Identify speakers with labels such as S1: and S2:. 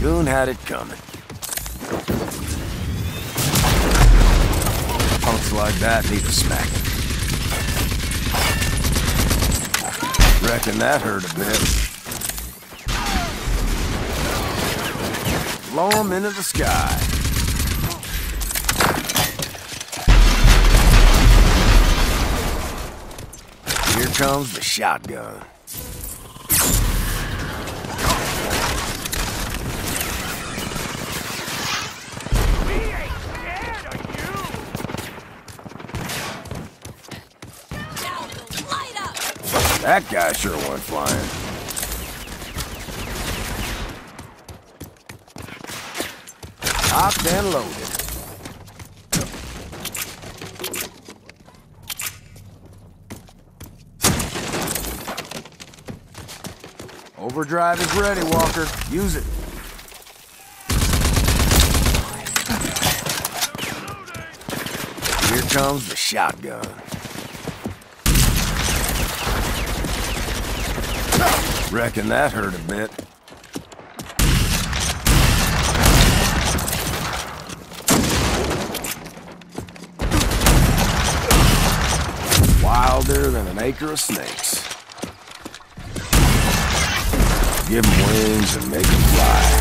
S1: Goon had it coming. Punks like that need a smack. Reckon that hurt a bit. Blow 'em into the sky. Here comes the shotgun. That guy sure went flying. Locked and loaded. Overdrive is ready, Walker. Use it. Here comes the shotgun. Reckon that hurt a bit. Wilder than an acre of snakes. Give 'em wings and make make 'em fly.